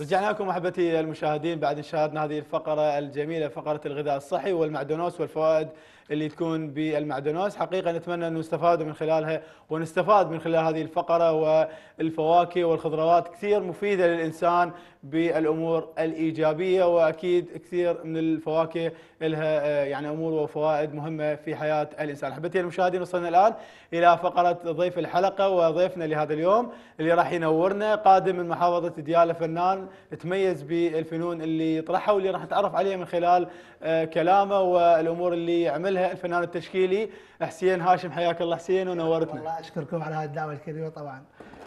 رجعنا لكم أحبتي المشاهدين بعد ان شاهدنا هذه الفقرة الجميلة فقرة الغذاء الصحي والمعدنوس والفوائد اللي تكون بالمعدنوس حقيقة نتمنى انه نستفاد من خلالها ونستفاد من خلال هذه الفقرة والفواكه والخضروات كثير مفيدة للإنسان بالأمور الإيجابية وأكيد كثير من الفواكه لها يعني أمور وفوائد مهمة في حياة الإنسان. أحبتي المشاهدين وصلنا الآن إلى فقرة ضيف الحلقة وضيفنا لهذا اليوم اللي راح ينورنا قادم من محافظة دياله فنان تميز بالفنون اللي يطرحها واللي راح نتعرف عليها من خلال آه، كلامه والأمور اللي يعملها الفنان التشكيلي حسين هاشم حياك الله حسين ونورتنا. والله أشكركم على هذه الدعوة الكريمة طبعا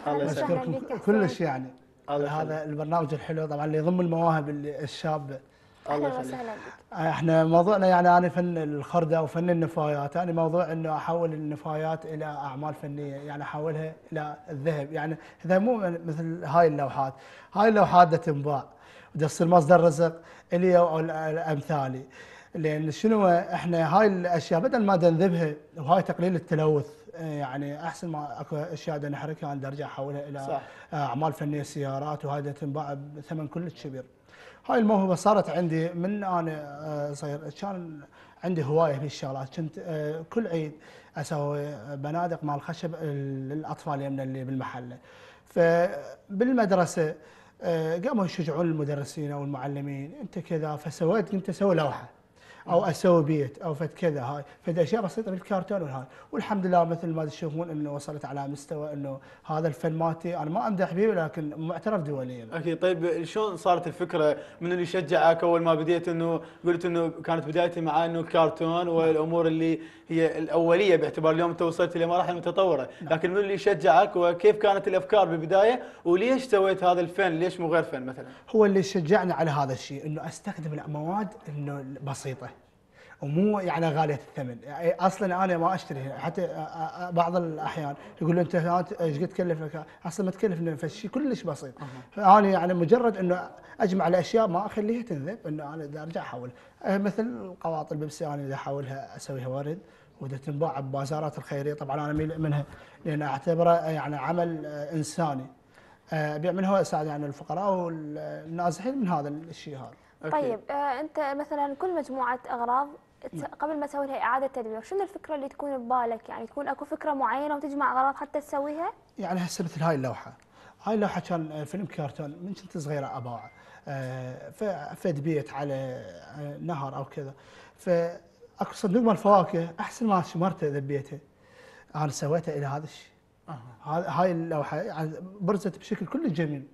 الله يسعدك. اشكركم كلش. يعني على هذا البرنامج الحلو طبعا اللي يضم المواهب اللي- الشابه أهلا يخليك. وسهلا بك إحنا موضوعنا يعني أنا فن الخردة وفن النفايات، أنا موضوع إنه أحول النفايات إلى أعمال فنية، يعني أحولها إلى الذهب، يعني اذا مو مثل هاي اللوحات، هاي اللوحات تنباع ودا تصير مصدر رزق إلي وامثالي. لأن شنو إحنا هاي الأشياء بدل ما نذبها وهاي تقليل التلوث يعني أحسن ما أكو أشياء نحركها ارجع أحولها إلى صح. أعمال فنية سيارات وهذا تنباع بثمن كلش كبير. هاي الموهبة صارت عندي من أنا آه، صغير. كان عندي هواية في الشغلات. كنت آه، كل عيد أسوي بنادق مال خشب للأطفال يمنا اللي بالمحله فبالمدرسه آه، قاموا يشجعون المدرسين أو المعلمين أنت كذا فسويت قمت أسوي لوحة. أو أسوي بيت أو فد كذا هاي فد أشياء بسيطة بالكرتون والهاي. والحمد لله مثل ما تشوفون إنه وصلت على مستوى إنه هذا الفن مالتي أنا ما أمدح به لكن معترف دوليا. أكيد طيب شلون صارت الفكرة من اللي شجعك أول ما بديت إنه قلت إنه كانت بدايتي مع إنه كرتون والأمور اللي هي الأولية باعتبار اليوم أنت وصلت لمراحل متطورة، لكن من اللي شجعك وكيف كانت الأفكار بالبداية وليش سويت هذا الفن؟ ليش مو غير فن مثلا؟ هو اللي شجعني على هذا الشيء إنه أستخدم المواد إنه بسيطة. ومو يعني غاليه الثمن. يعني أصلا أنا ما أشتري حتى بعض الأحيان يقول أنت إيش قد تكلف لك أصلا ما تكلفني فالشيء كلش بسيط. فانا يعني مجرد إنه أجمع الأشياء ما أخليها تنذب إنه أنا أرجع أحول. أه، مثل القواطع البيبسي أنا دا أحولها أسويها ورد ودا تنباع ببازارات الخيرية طبعا أنا اميل منها لأن أعتبره يعني عمل إنساني. آه، أبيع منها وأساعد يعني الفقراء والنازحين من هذا الشيء هذا. طيب آه أنت مثلا كل مجموعة أغراض قبل ما تسوي لها إعادة تدوير شنو الفكرة اللي تكون ببالك؟ يعني تكون أكو فكرة معينة وتجمع أغراض حتى تسويها؟ يعني هسه مثل هاي اللوحة. هاي اللوحة كان آه، فيلم كرتون من كنت صغيرة أباع. آه، فد بيت على آه، نهر أو كذا. فاكو صندوق مال فواكه أحسن ما شمرته ذبيته أنا سويته إلى هذا الشيء. هذا هاي اللوحة يعني برزت بشكل كله جميل.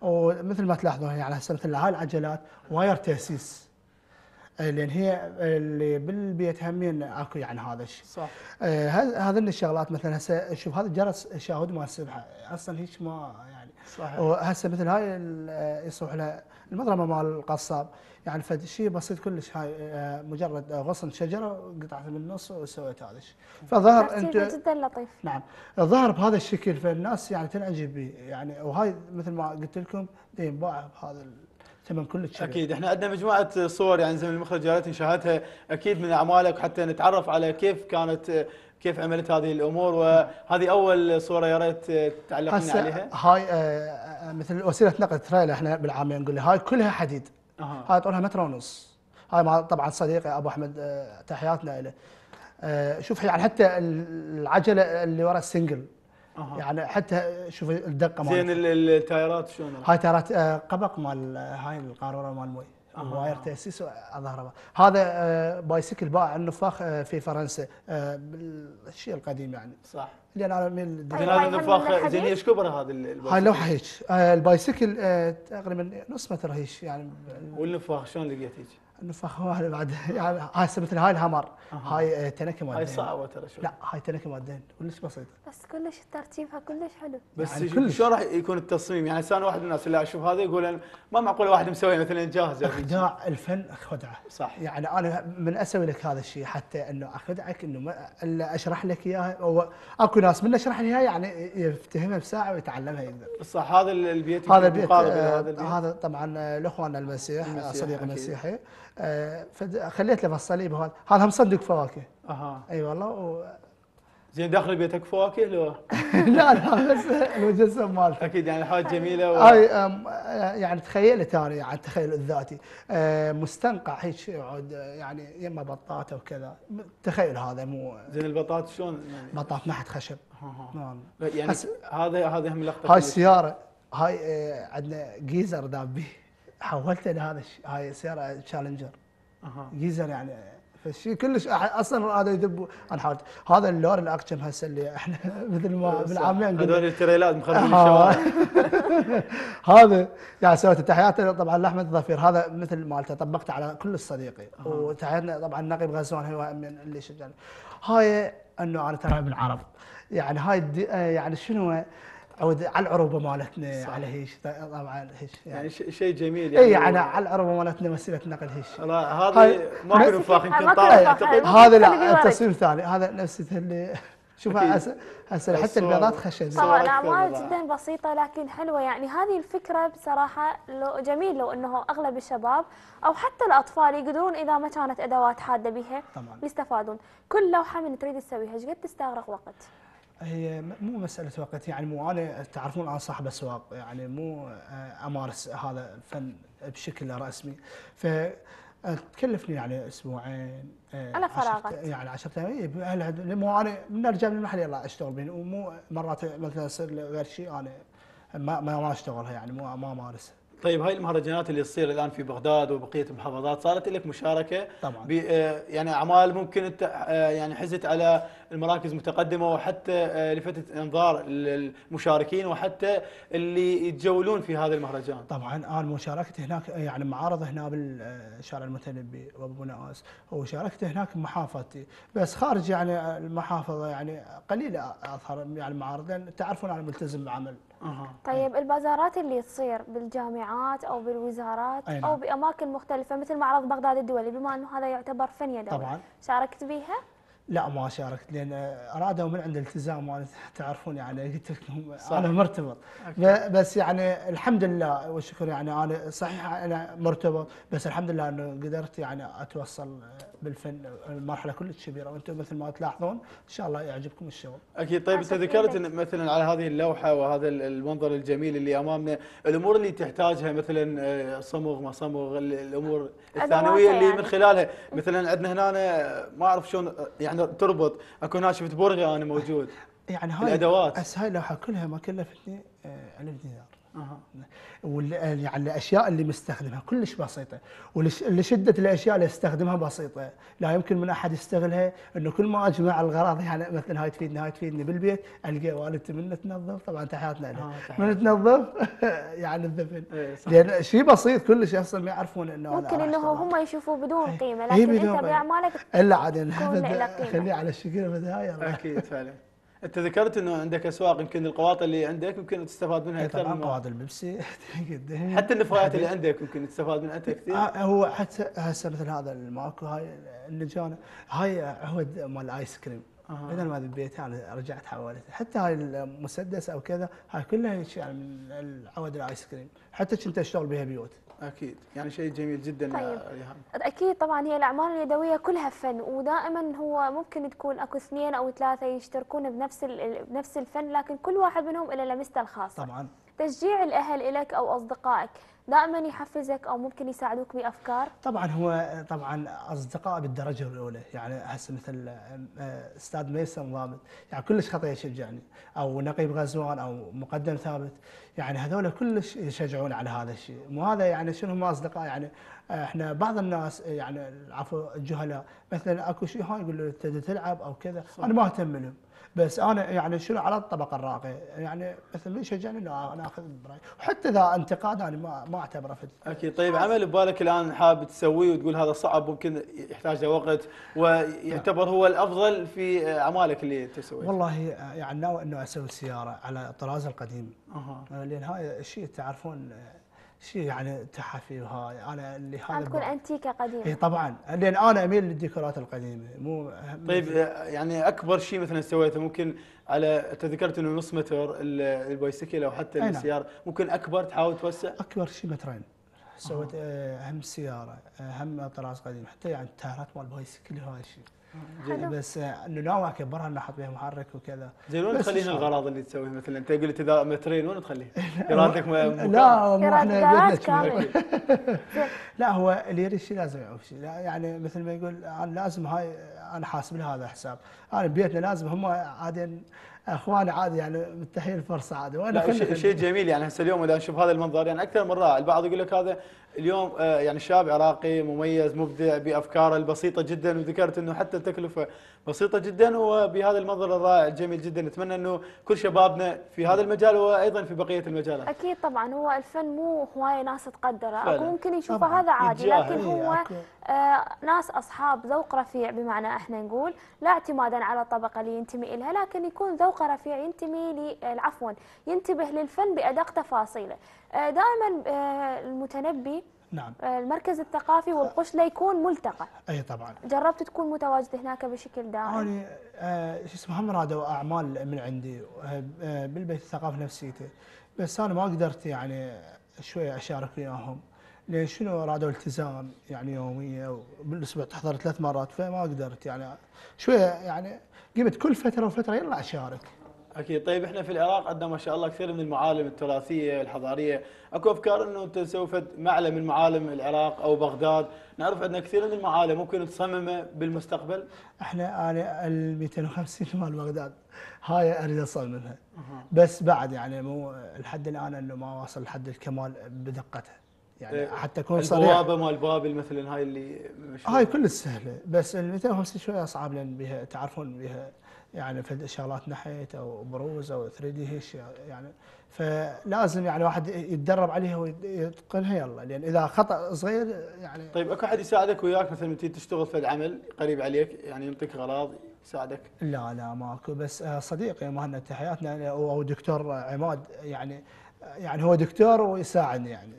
ومثل ما تلاحظون يعني هسه مثل هاي العجلات wire تاسيس آه، لأن هي اللي بالبيت همين أكو يعني هذا الشيء. صح. آه، هذ- هذين الشغلات مثلا هسه شوف هذا الجرس شاهد مال السبحه أصلا هيك ما يعني. صحيح. وهسه مثل هاي يصلح لها المضرمه مال القصاب. يعني فد شيء بسيط كلش هاي آه، مجرد غصن شجرة قطعتها من النص وسويت هذا الشيء. فظهر أنت جدا لطيف. نعم. ظهر بهذا الشكل فالناس يعني تنعجب به يعني وهاي مثل ما قلت لكم ينباع بهذا الثمن كلش كبير. أكيد. إحنا عندنا مجموعة صور يعني زي ما المخرج جالت نشاهدها أكيد من أعمالك حتى نتعرف على كيف كانت كيف عملت هذه الأمور وهذه أول صورة يا ريت تعلقنا عليها. هاي آه، آه، مثل وسيلة نقل تريلا إحنا بالعاميه نقول هاي كلها حديد. أها. هاي طولها متر ونص. هاي مع طبعا صديقي أبو أحمد آه، تحياتنا له. شوف يعني حتى العجلة اللي ورا ال single أها. يعني حتى شوف الدقة زين مالها ال- التايرات شلون؟ هاي ترى آه، قبق مال هاي القارورة مال المي wire تاسيس ظهره هذا بايسكل باع النفاخ آه، في فرنسا آه، بالشيء القديم يعني. صح. لأن أنا من طيب، زين هذا النفاخ؟ زين إيش كبره هذا ال- هاي البايسكل؟ اللوحه هيك البايسكل تقريبا نص متر هيك يعني. والنفاخ شلون لقيت هيك؟ النفاخ هذا بعد. يعني هاي مثل هاي الهمر أها. هاي آه، تنكه هاي مادين صعبة ترى شوي. لا هاي تنكه مادين كلش بسيطه بس كلش ترتيبها كلش حلو. بس يعني كلش. شلون راح يكون التصميم؟ يعني أنا واحد من الناس اللي أشوف هذا يقول أنا ما معقول واحد مسوي مثلا جاهزة. اخداع الفن خدعه صح. يعني أنا من أسوي لك هذا الشيء حتى إنه أخدعك إنه أشرح لك اياها هو أكو ناس من أشرح لي اياها يعني يفتهمها بساعة ويتعلمها يقدر صح هذا ال- البيت هذا البيت آه، هذا البيت. هذا طبعا لإخواننا المسيح المسيح، صديق أكيد. المسيحي آه، فد- خليت له في الصليب هذا صندوق فواكه. أها. أي والله و... زين داخل بيتك فواكه لو؟ لا لا بس المجسم مالته. أكيد يعني حاجة جميلة و... هاي يعني تخيلت أنا يعني التخيل الذاتي. آه، مستنقع هيك يقعد يعني يما بطاطا وكذا. تخيل هذا مو زين البطاط شلون؟ يعني بطاط نحت خشب. نعم. يعني هذا هذا هم لقطة هاي. السيارة هاي آه، عندنا جيزر داب به حولته لهذا الشيء. هاي سيارة تشالنجر. جيزر يعني. فالشيء كلش أح- أصلا هذا يدب أنا حاولت هذا اللور الاقشم هسه اللي إحنا مثل ما بالعامية نقول هذول التريلات مخربين. الشوارع هذا يعني سويت تحياتي طبعا لأحمد الظفير. هذا مثل مالته طبقته على كل صديقي وتحياتنا طبعا نقيب غزوان هو من اللي شجعني. هاي إنه أنا ترى ابن عرب يعني هاي يعني شنو عود على العروبة مالتنا. على هيش طبعا هيش يعني. يعني ش- شيء جميل إي يعني. على العروبة مالتنا وسيلة نقل هيش. هذه ما في نفاخ ما يمكن طالع. هذا لا. تصميم ثاني. هذا نفسه اللي أكيد. هسه حتى. البيضات خشب صور طبعا اعمال. جدا بسيطة لكن حلوة. يعني هذه الفكرة بصراحة لو جميل لو إنه أغلب الشباب أو حتى الأطفال يقدرون إذا ما كانت أدوات حادة بها طبعا. يستفادون. كل لوحة من تريد تسويها إيش قد تستغرق وقت؟ هي مو مسألة وقت يعني مو أنا تعرفون أنا صاحب أسواق يعني مو آه، أمارس هذا الفن بشكل رسمي ف تكلفني يعني أسبوعين آه، على فراغات. يعني 10 أيام. إي، بهالعد- مو أنا من أرجع من المحل يلا أشتغل بين ومو مرات مثلا يصير غير شيء أنا ما ما ما أشتغلها يعني مو ما أمارسها. طيب هاي المهرجانات اللي تصير الآن في بغداد وبقية المحافظات صارت لك مشاركة؟ طبعا. ب آه، يعني أعمال ممكن انت آه، يعني حزت على المراكز متقدمة وحتى آه، لفتت انظار المشاركين وحتى اللي يتجولون في هذا المهرجان. طبعا أنا مشاركتي هناك يعني معارض هنا بالشارع المتنبي وأبو نواس. وشاركت هناك بمحافظتي بس خارج يعني المحافظة يعني قليل أظهر يعني معارض لأن تعرفون أنا ملتزم بعمل. طيب البازارات اللي تصير بالجامعات أو بالوزارات أي أو نعم. بأماكن مختلفة مثل معرض بغداد الدولي بما أنه هذا يعتبر فن يدوي طبعا شاركت بيها لا ما شاركت لأن أرادوا من عند التزام وأنا تعرفون يعني قلت لكم. أنا مرتبط. بس يعني الحمد لله والشكر يعني أنا صحيح أنا مرتبط بس الحمد لله إنه قدرت يعني أتوصل بالفن المرحلة كلش كبيرة وأنتم مثل ما تلاحظون إن شاء الله يعجبكم الشغل. أكيد. طيب انت ذكرت مثلا على هذه اللوحة وهذا المنظر الجميل اللي أمامنا الأمور اللي تحتاجها مثلا آه، صمغ ما صمغ ال- الأمور الثانوية اللي يعني. من خلالها. مثلا عندنا هنا ما أعرف شلون آه، تربط اكو هنا شفت برغي أنا موجود يعني هاي الأدوات. بس هاي اللوحه كلها ما كلفتني آه، 1000 دينار أها وال- يعني الأشياء اللي مستخدمها كلش بسيطة ولشده الأشياء اللي استخدمها بسيطة لا يمكن من أحد يستغلها إنه كل ما أجمع الغراض يعني مثلا هاي تفيدني هاي تفيدني بالبيت ألقى والدتي من تنظف طبعا تحياتنا لها آه،. من تنظف يعني الذفن إيه،. لأن شيء بسيط كلش أصلا ما يعرفون إنه ممكن إنه. هم يشوفوا بدون هي- قيمة لكن بدون انت قيمة. باعمالك إلا عاد. خليه على الشكل بدايه أكيد فعلا أنت ذكرت إنه عندك أسواق يمكن القواطي اللي عندك يمكن تستفاد منها أكثر طبعا من قواطي البيبسي. حتى النفايات اللي عندك يمكن تستفاد منها أنت كثير. آه، هو حتى هسه مثل هذا الماكو هاي النجانه هاي عود مال الايس كريم. بدل ما ذبيتها أنا رجعت حولتها حتى هاي المسدس أو كذا هاي كلها يعني من العود الآيس كريم. حتى كنت أشتغل بها بيوت. أكيد. يعني شيء جميل جدا يا طيب. ريهام. أكيد طبعا هي الاعمال اليدوية كلها فن ودائما هو ممكن تكون أكو اثنين أو ثلاثة يشتركون بنفس بنفس الفن لكن كل واحد منهم له لمسته الخاصة. طبعا. تشجيع الأهل لك أو أصدقائك دائما يحفزك أو ممكن يساعدوك بأفكار؟ طبعا هو طبعا أصدقاء بالدرجة الأولى يعني هسه مثل آه، أستاذ ميسن ضابط يعني كلش خطيه يشجعني أو نقيب غزوان أو مقدم ثابت يعني هذول كلش يشجعون على هذا الشيء. مو هذا يعني شنو هم أصدقاء؟ يعني آه، إحنا بعض الناس يعني العفو الجهلاء مثلا أكو شيء هاي يقول له تلعب أو كذا أنا ما أهتم لهم. بس أنا يعني شنو على الطبقة الراقية؟ يعني مثلا يشجعني انه أنا اخذ براي؟ وحتى إذا انتقاد أنا ما ما أعتبره فد أكيد طيب عمل ببالك الآن حاب تسويه وتقول هذا صعب ممكن يحتاج له وقت ويعتبر هو الأفضل في أعمالك اللي تسويها والله يعني ناوي إنه أسوي سيارة على الطراز القديم. أها. لأن هاي الشيء تعرفون شيء يعني تحفي وهاي أنا اللي هذا تكون. انتيكه اي قديمة طبعا لأن أنا أميل للديكورات القديمة مو طيب يعني أكبر شيء مثلا سويته ممكن على انت ذكرت إنه نص متر ال- ال bicycle أو حتى نعم. السيارة ممكن أكبر تحاول توسع أكبر شيء مترين سويت آه، هم السياره آه، هم طراز قديم حتى يعني التايرات مال ال bicycle هاي الشيء. بس آه، إنه ناوي أكبرها إنه أحط بها محرك وكذا زين وين بس تخلين إن شاء الله. الاغراض اللي تسويها مثلا أنت قلت إذا مترين وين تخليه؟ ارادتك. لا مو إحنا. لا هو اللي يريد شيء لازم يعوف شيء لا يعني مثل ما يقول أنا لازم هاي أنا حاسب لها هذا حساب أنا ببيتنا لازم هم عادي اخواني عادي يعني متحين الفرصة عادي وأنا شيء شيء جميل يعني هسه اليوم إذا نشوف هذا المنظر يعني أكثر من رائع البعض يقول لك هذا اليوم آه، يعني شاب عراقي مميز مبدع بأفكاره البسيطة جدا وذكرت إنه حتى التكلفه بسيطة جدا وبهذا المنظر الرائع الجميل جدا نتمنى إنه كل شبابنا في هذا المجال وأيضا في بقية المجالات أكيد طبعا هو الفن مو هواية ناس تقدره. اكو ممكن يشوفه. هذا عادي. لكن هو آه ناس أصحاب ذوق رفيع بمعنى إحنا نقول لا اعتمادا على الطبقه اللي ينتمي لها لكن يكون ذوقه رفيع ينتمي آه، عفوا ينتبه للفن بأدق تفاصيله. آه دائما آه المتنبي نعم. المركز الثقافي والقشلة يكون ملتقى. أي طبعا. جربت تكون متواجد هناك بشكل دائم؟ أنا آه، شو اسمه هم رادوا أعمال من عندي بالبيت الثقافي نفسيته بس أنا ما قدرت يعني شوية أشارك وياهم. لأن شنو رادوا التزام يعني يومية؟ وبالاسبوع تحضر ثلاث مرات فما قدرت يعني. شوية يعني قمت كل فترة وفترة يلا أشارك. أكيد. طيب إحنا في العراق عندنا ما شاء الله كثير من المعالم التراثية الحضارية. أكو أفكار إنه أنت سوف معلم من معالم العراق أو بغداد؟ نعرف عندنا كثير من المعالم ممكن تصممه بالمستقبل؟ إحنا أنا ال 250 مال بغداد. هاي أريد أصممها. بس بعد يعني مو لحد الآن إنه ما واصل لحد الكمال بدقتها. يعني إيه، حتى اكون صريح. البوابة مال بابل مثلا هاي اللي. هاي كل سهلة بس ال 250 شوية أصعب لأن بها تعرفون بها يعني في شغلات نحت أو بروز أو 3 دي هيش يعني فلازم يعني واحد يتدرب عليها ويتقنها يلا. لأن إذا خطأ صغير يعني طيب أكو أحد يساعدك وياك مثلا تيجي تشتغل في العمل قريب عليك يعني ينطيك اغراض يساعدك؟ لا لا ماكو. بس صديقي مهند تحياتنا أو دكتور عماد يعني يعني هو دكتور ويساعدني يعني.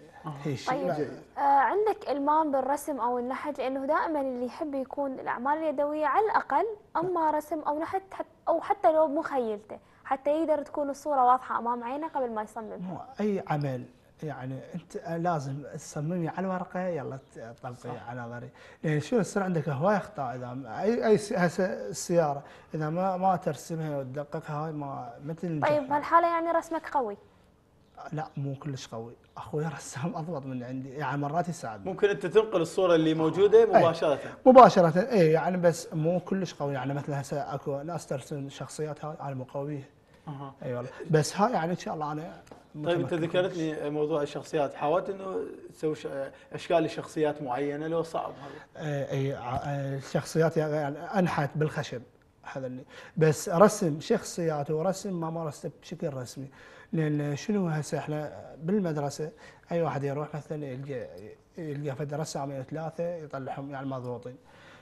طيب يعني آه عندك إلمام بالرسم أو النحت؟ لأنه دائما اللي يحب يكون الأعمال اليدوية على الأقل أما رسم أو نحت حت أو حتى لو مخيلته حتى يقدر تكون الصورة واضحة أمام عينه قبل ما يصمم. مو أي عمل يعني أنت لازم تصممي على الورقه يلا تطبقي على ظري لأن شو يصير عندك هواي اخطاء إذا ما- أي أي السيارة إذا ما ما ترسمها وتدققها هاي ما مثل طيب بهالحالة يعني رسمك قوي. لا مو كلش قوي. أخوي رسام أضبط من عندي يعني مرات يساعدني. ممكن أنت تنقل الصورة اللي موجودة مباشرة. مباشرة اي يعني بس مو كلش قوي. يعني مثلا هسه أكو ناس ترسم شخصيات هاي أنا مو قويه أها. إي والله. بس هاي يعني إن شاء الله أنا طيب أنت متمكن. ذكرت كلش. لي موضوع الشخصيات. حاولت إنه تسوي ش- أشكال لشخصيات معينة لو صعب هذا؟ آه، إي آه، الشخصيات يعني أنحت بالخشب هذا اللي. بس رسم شخصيات ورسم ما مارسته بشكل رسمي. شنو هسه إحنا بالمدرسة أي واحد يروح مثلا يلقى يلقى فد رسامين ثلاثة يطلعهم يعني مضبوطين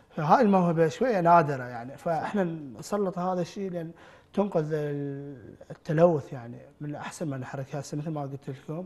فهاي الموهبة شوية نادرة يعني. فإحنا نسلط هذا الشيء لأن تنقذ ال- التلوث يعني من أحسن ما نحرك. هسه مثل ما قلت لكم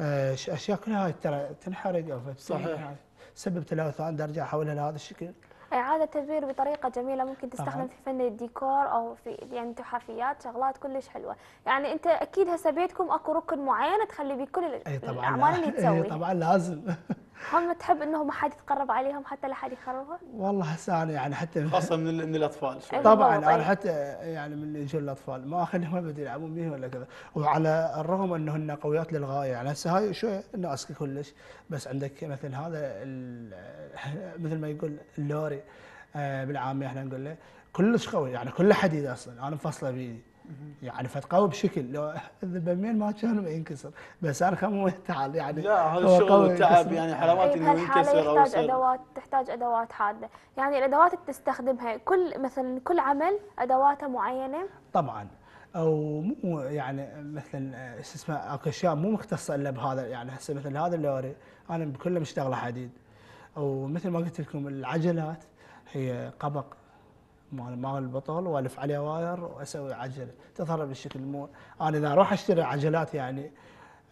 آه، أشياء كلها هاي ترى تنحرق أو صحيح. يعني سبب تلوث. أنا أرجع أحولها لهذا الشكل. إعادة تدوير بطريقة جميلة ممكن تستخدم طبعاً. في فن الديكور أو في يعني تحفيات شغلات كلش حلوة. يعني أنت أكيد هسه بيتكم أكو ركن معين تخلي بيه كل ال- اي طبعا الأعمال اللي اي تسويها طبعا لازم. هم تحب انه ما حد يتقرب عليهم حتى لا حد يخربها والله هسه أنا يعني حتى خاصة من, من الأطفال شوي. أي. طبعا أنا. حتى يعني من يجون الأطفال ما اخليهم ابد يلعبون به ولا كذا وعلى الرغم انهن قويات للغاية يعني هسه هاي شوية ناقصك كلش بس عندك مثل هذا ال- مثل ما يقول اللوري آه، بالعامية إحنا نقول له كلش قوي يعني كله حديد أصلا أنا مفصلة بيدي يعني فتقوي بشكل. لو البمين ما كان ما ينكسر بس أنا خمو تعال يعني. لا هذا الشغل والتعب ينكسر. يعني حرامات اي إنه ينكسر أو يحتاج يصير. ادوات تحتاج أدوات حادة؟ يعني الأدوات اللي تستخدمها كل مثلا كل عمل أدواته معينة؟ طبعا. أو مو يعني مثلا شو اسمه اكو أشياء مو مختصة إلا بهذا. يعني هسه مثل هذا اللوري أنا كله مشتغله حديد. أو مثل ما قلت لكم العجلات هي قبق. مال مال البطل والف عليه wire واسوي عجله تظهر بالشكل مو أنا إذا أروح أشتري عجلات يعني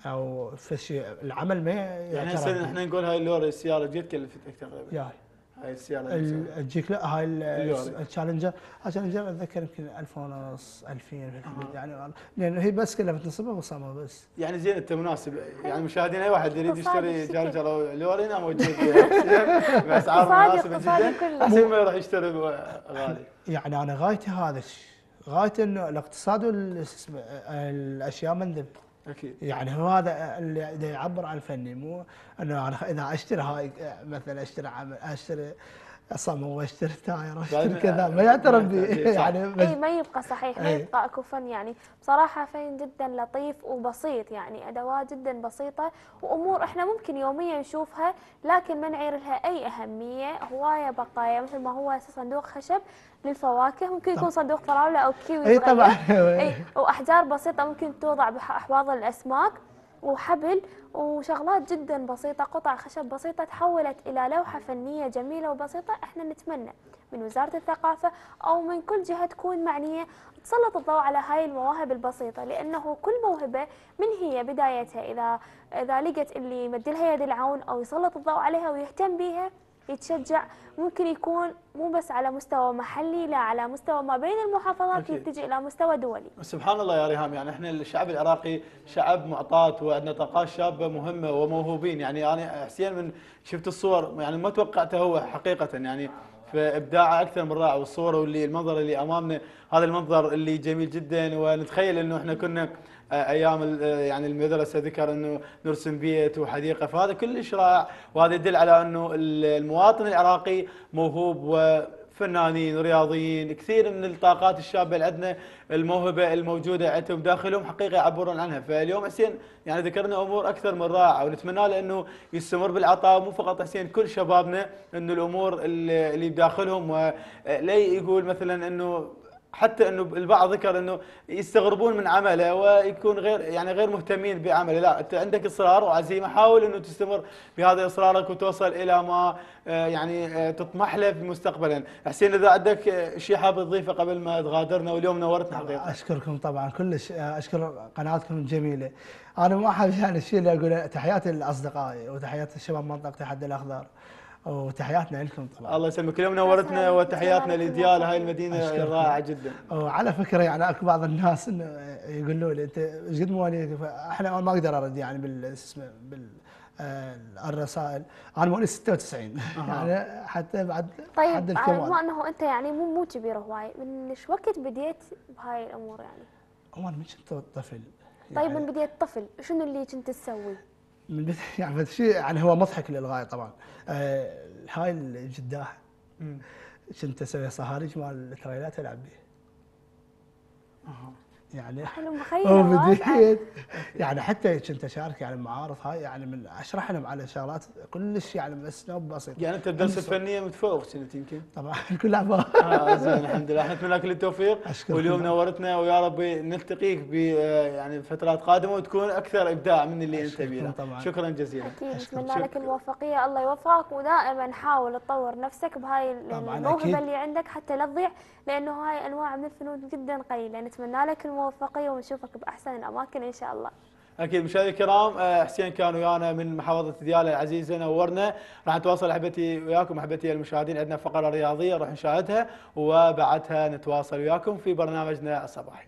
أو في شيء العمل ما يعني به. إحنا نقول هاي اللوري السيارة قد كلفتك تقريبا ياي. هاي السيارة تجيك لا هاي. ال Challenger ال Challenger أتذكر يمكن 1000 ونص 2000 في الحدود يعني لأن هي بس كلها بتنصبها بصمه بس يعني زين أنت مناسب يعني مشاهدين أي واحد يريد يشتري. Charger أو لوري هنا موجود فيها. بأسعار مناسبة جدا. احسن ما يروح يشتري غالي يعني أنا غايتي هذا غايتي إنه الإقتصاد الأشياء منذب أكيد. يعني هو هذا اللي يعبر عن فني مو إنه أنا إذا أشتري هاي مثلا أشتري عمل أشتري صمم واشتري تاير واشتري بعد- كذا ما يعترف به. يعني إي ما يبقى صحيح ما. يبقى اكو فن يعني بصراحة فن جدا لطيف وبسيط يعني أدوات جدا بسيطة وأمور إحنا ممكن يوميا نشوفها لكن ما نعير لها أي أهمية هواية بقايا مثل ما هو هسه صندوق خشب للفواكه ممكن يكون صندوق فراوله أو كيوي إي. طبعا إي وأحجار بسيطة ممكن توضع بأحواض الأسماك وحبل وشغلات جدا بسيطة قطع خشب بسيطة تحولت إلى لوحة فنية جميلة وبسيطة إحنا نتمنى. من وزارة الثقافة أو من كل جهة تكون معنية تسلط الضوء على هاي المواهب البسيطة لأنه كل موهبة من هي بدايتها. إذا إذا لقت اللي يمدلها يد العون أو يسلط الضوء عليها ويهتم بيها يتشجع ممكن يكون مو بس على مستوى محلي لا على مستوى ما بين المحافظات. يتجه إلى مستوى دولي. سبحان الله يا ريهام يعني إحنا الشعب العراقي شعب معطاة وعندنا طاقات شابه مهمة وموهوبين. يعني أنا حسين من شفت الصور يعني ما توقعته هو حقيقة. يعني في إبداعه أكثر من رائع والصورة واللي المنظر اللي أمامنا. هذا المنظر اللي جميل جدا ونتخيل إنه إحنا كنا آه، أيام آه، يعني المدرسة ذكر إنه نرسم بيت وحديقة. فهذا كلش رائع وهذا يدل على إنه ال- المواطن العراقي موهوب وفنانين رياضيين كثير من الطاقات الشابه اللي عندنا الموهبة الموجودة عندهم داخلهم حقيقه يعبرون عنها. فاليوم حسين يعني ذكرنا أمور أكثر من رائعة ونتمنى له إنه يستمر بالعطاء مو فقط حسين كل شبابنا إنه الأمور اللي بداخلهم ولا يقول مثلا إنه حتى إنه البعض ذكر إنه يستغربون من عمله ويكون غير يعني غير مهتمين بعمله، لا أنت عندك إصرار وعزيمة حاول إنه تستمر بهذا إصرارك وتوصل إلى ما آه، يعني آه، تطمح له مستقبلا، حسين إذا عندك آه، شيء حاب تضيفه قبل ما تغادرنا واليوم نورتنا حقيقة. اشكركم طبعا كلش أشكر قناتكم الجميلة. أنا ما أحب يعني الشيء اللي أقوله تحياتي لاصدقائي وتحيات الشباب منطقة حد الأخضر. وتحياتنا لكم طبعا الله يسلمك اليوم نورتنا. وتحياتنا. لديال هاي المدينة. رائعه جدا. وعلى فكرة يعني أكو بعض الناس إنه يقولوا لي أنت إيش قد مواليد إحنا ما أقدر أرد يعني بال بال آه، الرسائل أنا مواليد 96 يعني حتى بعد طيب حد الكمال ما أنه أنت يعني مو مو كبير هواي من إيش وقت بديت بهاي الأمور يعني هو أنا من كنت طفل طيب يعني من بديت طفل شنو اللي كنت تسوي. يعني بس شيء يعني هو مضحك للغاية طبعا آه هاي الجداح. كنت أسوي صهاريج مال التريلات ألعب أها. يعني أنا مخيلة يعني حتى كنت اشارك يعني معارض هاي يعني من أشرح لهم على شغلات كلش يعني باسلوب بسيط. يعني أنت الدرس الفنية متفوق كنت يمكن. طبعا كل عباره آه زين الحمد لله. إحنا نتمنى لك كل التوفيق. واليوم نورتنا ويا رب نلتقيك ب آه، يعني فترات قادمة وتكون أكثر إبداع من اللي أنت بيه. شكرا جزيلا. أكيد. نتمنى لك الموفقية. الله يوفقك ودائما حاول تطور نفسك بهاي طبعاً، الموهبة. اللي عندك حتى لا تضيع لأنه هاي أنواع من الفنون جدا قليلة. نتمنى لك الموفقيه ونشوفك بأحسن الأماكن إن شاء الله. أكيد مشاهدينا الكرام آه، حسين كان ويانا من محافظة ديالة العزيزه نورنا راح نتواصل أحبتي وياكم أحبتي المشاهدين عندنا فقرة رياضية راح نشاهدها وبعدها نتواصل وياكم في برنامجنا الصباحي.